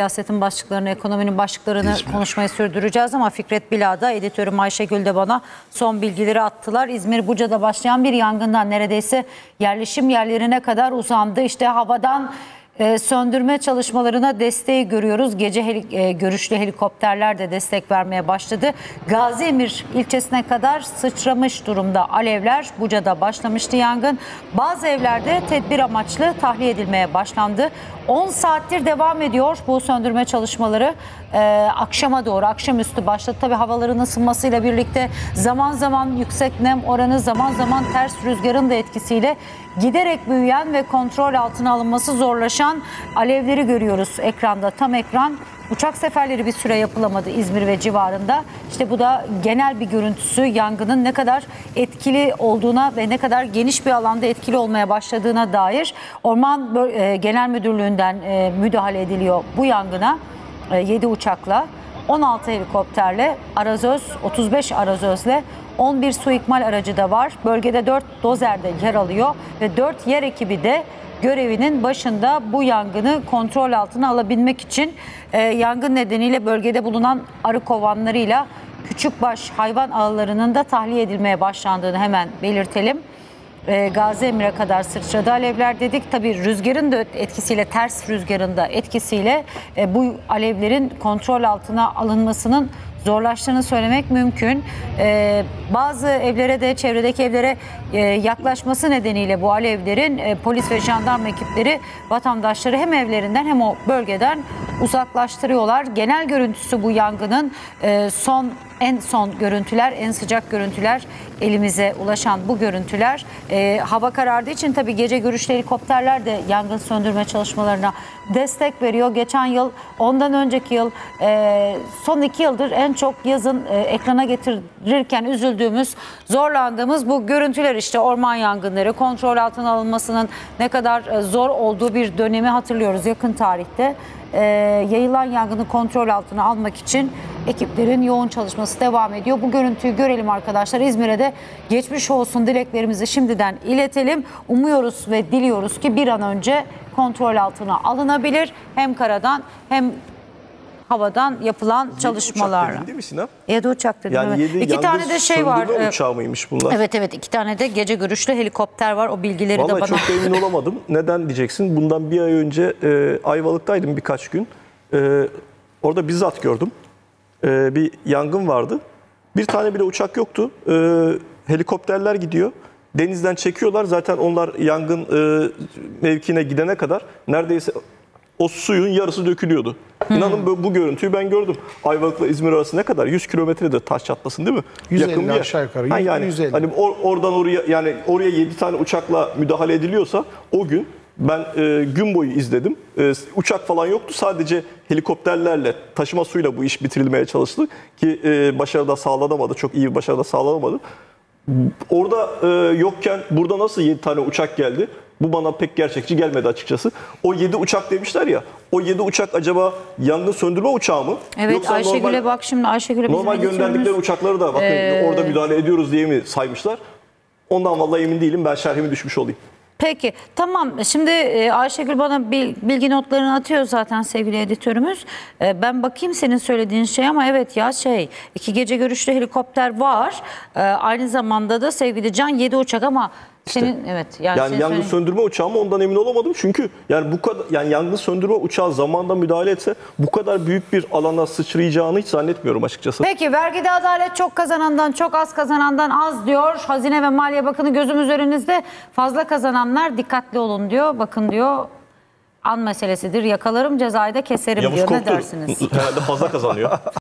Siyasetin başlıklarını, ekonominin başlıklarını İzmir. konuşmayı sürdüreceğiz ama Fikret Bila'da, editörüm Ayşegül de bana son bilgileri attılar. İzmir Buca'da başlayan bir yangından neredeyse yerleşim yerlerine kadar uzandı. İşte havadan e, söndürme çalışmalarına desteği görüyoruz. Gece heli- e, görüşlü helikopterler de destek vermeye başladı. Gaziemir ilçesine kadar sıçramış durumda alevler. Buca'da başlamıştı yangın. Bazı evlerde tedbir amaçlı tahliye edilmeye başlandı. 10 saattir devam ediyor bu söndürme çalışmaları. Ee, akşama doğru, akşamüstü başladı. Tabii havaların ısınmasıyla birlikte zaman zaman yüksek nem oranı, zaman zaman ters rüzgarın da etkisiyle giderek büyüyen ve kontrol altına alınması zorlaşan alevleri görüyoruz ekranda. Tam ekran Uçak seferleri bir süre yapılamadı İzmir ve civarında. İşte bu da genel bir görüntüsü yangının ne kadar etkili olduğuna ve ne kadar geniş bir alanda etkili olmaya başladığına dair Orman e, Genel Müdürlüğü'nden e, müdahale ediliyor bu yangına 7 uçakla. 16 helikopterle, arazöz, 35 arazözle 11 su ikmal aracı da var. Bölgede 4 dozer de yer alıyor ve 4 yer ekibi de görevinin başında bu yangını kontrol altına alabilmek için e, yangın nedeniyle bölgede bulunan arı kovanlarıyla küçükbaş hayvan ağlarının da tahliye edilmeye başlandığını hemen belirtelim. E, Gazi Emir'e kadar sıçradı alevler dedik. Tabii rüzgarın da etkisiyle, ters rüzgarın da etkisiyle e, bu alevlerin kontrol altına alınmasının zorlaştığını söylemek mümkün. Ee, bazı evlere de çevredeki evlere e, yaklaşması nedeniyle bu alevlerin e, polis ve jandarma ekipleri vatandaşları hem evlerinden hem o bölgeden uzaklaştırıyorlar. Genel görüntüsü bu yangının e, son en son görüntüler, en sıcak görüntüler elimize ulaşan bu görüntüler. E, hava karardığı için tabii gece görüşlü helikopterler de yangın söndürme çalışmalarına destek veriyor. Geçen yıl, ondan önceki yıl, e, son iki yıldır en çok yazın e, ekrana getirirken üzüldüğümüz, zorlandığımız bu görüntüler işte orman yangınları, kontrol altına alınmasının ne kadar e, zor olduğu bir dönemi hatırlıyoruz yakın tarihte. E, yayılan yangını kontrol altına almak için ekiplerin yoğun çalışması devam ediyor. Bu görüntüyü görelim arkadaşlar. İzmir'e de geçmiş olsun dileklerimizi şimdiden iletelim. Umuyoruz ve diliyoruz ki bir an önce kontrol altına alınabilir. Hem karadan hem havadan yapılan çalışmalarla. Uçak dedin değil mi Sinan? 7 uçak dedim. Yani evet. yedi İki tane de şey var. e, uçağı mıymış bunlar? Evet evet iki tane de gece görüşlü helikopter var. O bilgileri de Vallahi bana... çok emin olamadım. Neden diyeceksin? Bundan bir ay önce e, Ayvalık'taydım birkaç gün. E, orada bizzat gördüm. E, bir yangın vardı. Bir tane bile uçak yoktu. E, helikopterler gidiyor. Denizden çekiyorlar. Zaten onlar yangın e, mevkine gidene kadar neredeyse o suyun yarısı dökülüyordu. İnanın bu, bu görüntüyü ben gördüm. Ayvalık'la İzmir arası ne kadar? 100 kilometredir taş çatlasın değil mi? 150 bir yer. aşağı yukarı, Ha yani 150. Hani or- oradan oraya yani oraya 7 tane uçakla müdahale ediliyorsa o gün ben e, gün boyu izledim. E, uçak falan yoktu. Sadece helikopterlerle, taşıma suyla bu iş bitirilmeye çalıştı ki e, başarı da sağlanamadı. Çok iyi bir başarı da sağlanamadı. Orada e, yokken burada nasıl 7 tane uçak geldi? Bu bana pek gerçekçi gelmedi açıkçası. O 7 uçak demişler ya. O 7 uçak acaba yangın söndürme uçağı mı? Evet Yoksa Ayşegül'e bak şimdi Ayşegül'e Normal gönderdikleri uçakları da bakın Ee, orada müdahale ediyoruz diye mi saymışlar? Ondan vallahi emin değilim. Ben şerhimi düşmüş olayım. Peki tamam şimdi e, Ayşegül bana bil- bilgi notlarını atıyor zaten sevgili editörümüz. E, Ben bakayım senin söylediğin şey ama evet ya şey iki gece görüşlü helikopter var. E, Aynı zamanda da sevgili Can 7 uçak ama senin evet yani, Yani yangın söylediğin- söndürme uçağı mı ondan emin olamadım. Çünkü yani bu kadar yani yangın söndürme uçağı zamanında müdahale etse bu kadar büyük bir alana sıçrayacağını hiç zannetmiyorum açıkçası. Peki vergide adalet çok kazanandan çok az kazanandan az diyor. Hazine ve Maliye Bakanı gözüm üzerinizde fazla kazananlar dikkatli olun diyor. Bakın diyor an meselesidir yakalarım cezayı da keserim Yavuz diyor. Ne korktu. dersiniz? Herhalde fazla kazanıyor.